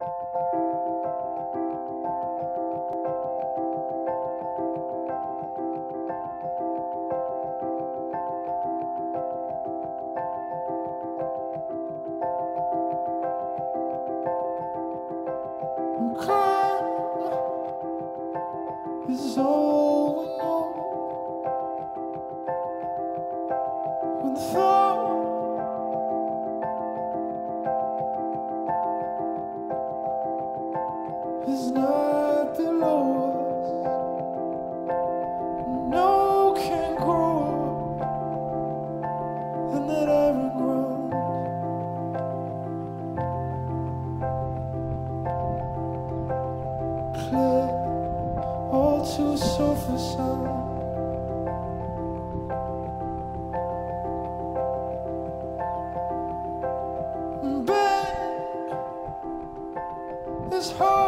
So when the sofa sound Back. Is hard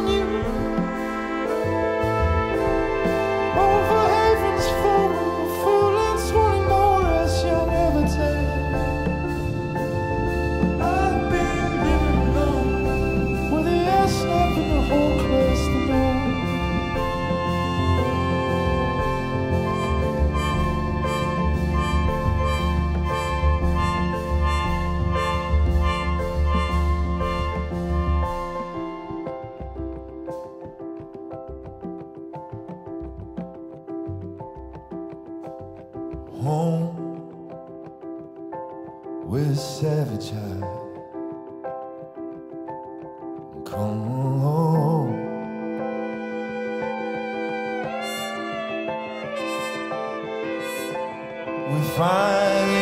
home with savage eyes. Come home. We find.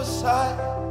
prophesy.